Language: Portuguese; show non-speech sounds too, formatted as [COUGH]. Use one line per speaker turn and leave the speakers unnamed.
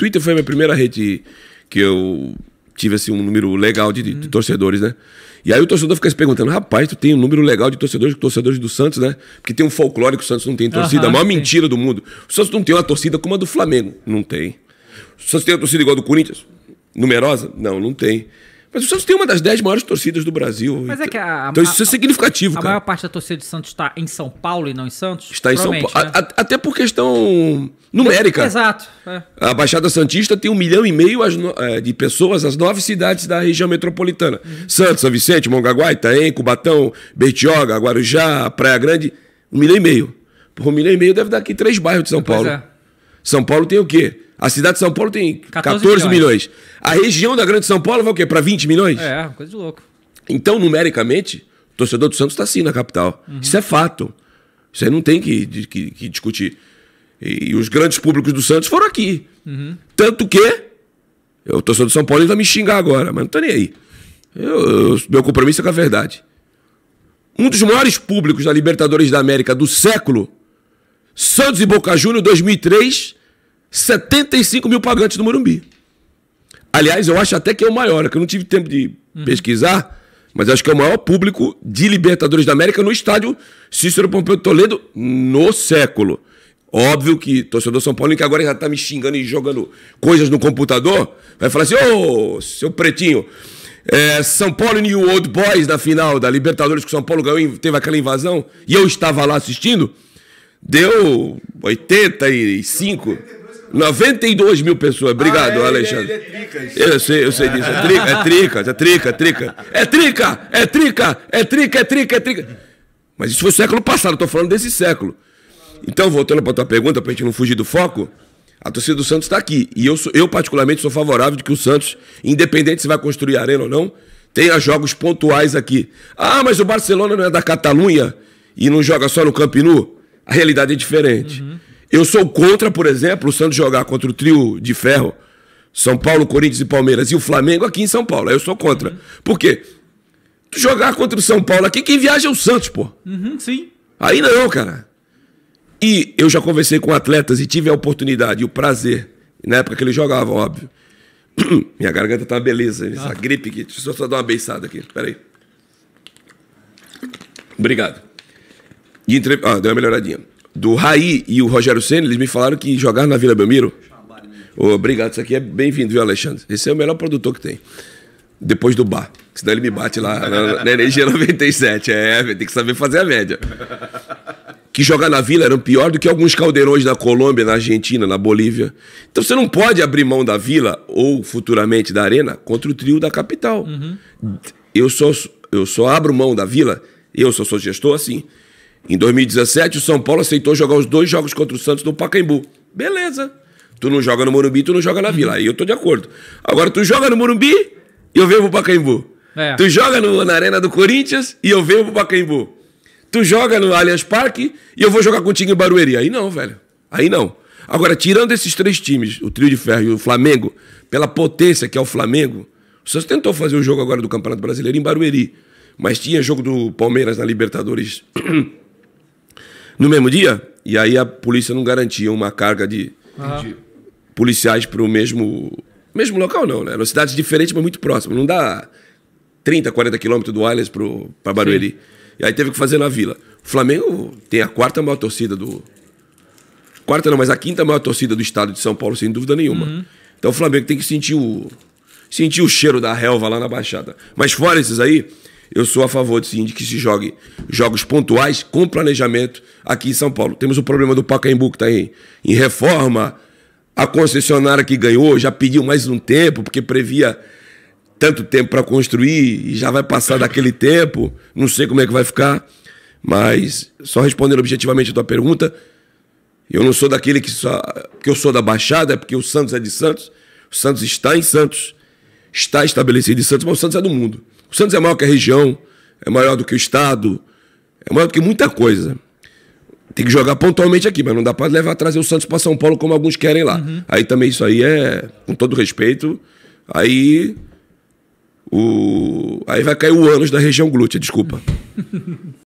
Twitter foi a minha primeira rede que eu tive assim um número legal de, de
Uhum.
torcedores, né? E aí o torcedor fica se perguntando, rapaz, tu tem um número legal de torcedores, torcedores do Santos, né? Porque tem um folclore que o Santos não tem torcida,
Aham,
a maior
sim.
mentira do mundo. O Santos não tem uma torcida como a do Flamengo, não tem. O Santos tem uma torcida igual a do Corinthians, numerosa? Não, não tem. Mas o Santos tem uma das dez maiores torcidas do Brasil.
Mas é que a-
então isso
a-
é significativo,
A
cara.
maior parte da torcida de Santos está em São Paulo e não em Santos?
Está em São Paulo. A-
né?
a- até por questão numérica.
Exato. é.
A Baixada Santista tem um milhão e meio eh, de pessoas, as nove cidades da região metropolitana. Santos, São Vicente, Mongaguá, Itaém, Cubatão, Bertioga, Guarujá, Praia Grande. Um milhão e meio. Por um milhão e meio deve dar aqui três bairros de São
Pois
Paulo.
é.
São Paulo tem o quê? A cidade de São Paulo tem 14,
14
milhões. A região da Grande São Paulo vai o quê? Para 20 milhões?
É, uma coisa de louco.
Então, numericamente, o torcedor do Santos está sim na capital. Isso é fato. Isso aí não tem que, que- que discutir. E, os grandes públicos do Santos foram aqui. Tanto que. eu, O torcedor do São Paulo vai me xingar agora, mas não tô nem aí. Eu- eu- meu compromisso é com a verdade. Um dos maiores públicos da Libertadores da América do século, Santos e Boca Juniors, 2003, 75 mil pagantes no Morumbi. Aliás, eu acho até que é o maior, que eu não tive tempo de pesquisar, mas acho que é o maior público de Libertadores da América no estádio Cícero Pompeu Toledo no século. Óbvio que torcedor São Paulo, que agora já tá me xingando e jogando coisas no computador, vai falar assim: ô, seu pretinho, é, São Paulo e New Old Boys na final da Libertadores que o São Paulo ganhou, teve aquela invasão, e eu estava lá assistindo, deu 85, 92 mil pessoas. Obrigado,
Ah, é,
Alexandre.
ele é- ele é tricas.
Eu sei, eu sei disso. É trica, é trica, é trica, é trica. É trica, é trica, é trica, é trica, é trica. Mas isso foi século passado, tô falando desse século. Então, voltando para tua pergunta, pra gente não fugir do foco, a torcida do Santos está aqui. E eu, eu, particularmente, sou favorável de que o Santos, independente se vai construir arena ou não, tenha jogos pontuais aqui. Ah, mas o Barcelona não é da Catalunha e não joga só no Camp Nou? A realidade é diferente. Eu sou contra, por exemplo, o Santos jogar contra o trio de ferro, São Paulo, Corinthians e Palmeiras, e o Flamengo aqui em São Paulo. Aí eu sou contra. Por quê? Tu jogar contra o São Paulo aqui, quem viaja é o Santos, pô.
Uhum, sim.
Aí não, cara. E eu já conversei com atletas e tive a oportunidade e o prazer, na época que eles jogavam, óbvio. [CLEARS THROAT] Minha garganta tá uma beleza, essa gripe aqui. Deixa eu só dar uma beiçada aqui, peraí. Obrigado. E entre... Ah, deu uma melhoradinha. Do Raí e o Rogério Senna, eles me falaram que jogar na Vila Belmiro. Ô, obrigado, isso aqui é bem-vindo, viu, Alexandre? Esse é o melhor produtor que tem. Depois do bar. Senão ele me bate lá na, na Energia 97. É, tem que saber fazer a média que jogar na Vila eram pior do que alguns caldeirões na Colômbia, na Argentina, na Bolívia. Então você não pode abrir mão da Vila ou futuramente da Arena contra o trio da capital. Eu, só, eu só abro mão da Vila, eu só sou gestor assim. Em 2017, o São Paulo aceitou jogar os dois jogos contra o Santos no Pacaembu. Beleza. Tu não joga no Morumbi, tu não joga na Vila. Aí eu tô de acordo. Agora, tu joga no Morumbi e eu venho pro Pacaembu.
É.
Tu joga no- na Arena do Corinthians e eu venho pro Pacaembu. Tu joga no Allianz Parque e eu vou jogar contigo em Barueri. Aí não, velho. Aí não. Agora, tirando esses três times, o Trio de Ferro e o Flamengo, pela potência que é o Flamengo, o Santos tentou fazer o jogo agora do Campeonato Brasileiro em Barueri. Mas tinha jogo do Palmeiras na Libertadores [CLEARS THROAT] no mesmo dia, e aí a polícia não garantia uma carga de policiais para o mesmo, mesmo local, não, né? Eram cidades diferentes, mas muito próximas. Não dá 30, 40 quilômetros do Allianz para Barueri. E aí teve que fazer na Vila. O Flamengo tem a quarta maior torcida do. Quarta não, mas a quinta maior torcida do estado de São Paulo, sem dúvida nenhuma. Então o Flamengo tem que sentir o. sentir o cheiro da relva lá na Baixada. Mas fora esses aí, eu sou a favor sim, de que se jogue jogos pontuais com planejamento aqui em São Paulo. Temos o problema do Pacaembu que está em, em reforma. A concessionária que ganhou já pediu mais um tempo, porque previa tanto tempo para construir e já vai passar daquele tempo. Não sei como é que vai ficar. Mas, só respondendo objetivamente a tua pergunta, eu não sou daquele que só. que eu sou da Baixada, é porque o Santos é de Santos. O Santos está em Santos, está estabelecido em Santos, mas o Santos é do mundo. O Santos é maior que a região, é maior do que o Estado, é maior do que muita coisa. Tem que jogar pontualmente aqui, mas não dá para levar trazer o Santos para São Paulo como alguns querem lá. Aí também isso aí é, com todo respeito, aí o aí vai cair o ânus da região glútea, desculpa. [LAUGHS]